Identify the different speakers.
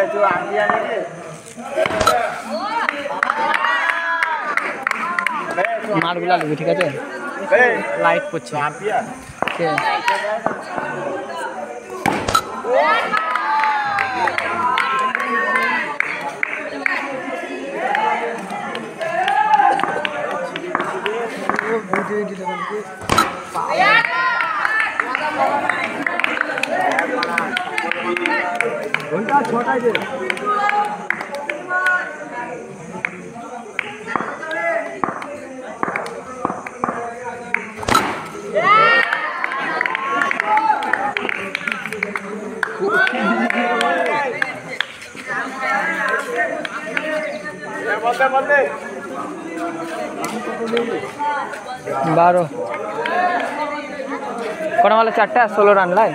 Speaker 1: তুই আনবি আনবি
Speaker 2: মারগুলা লিবি ঠিক আছে লাইট পড়ছে ঠিক আছে।
Speaker 1: বলতে বলতে
Speaker 2: বারো। কটা মালে চারটা? ষোলো রান লাই?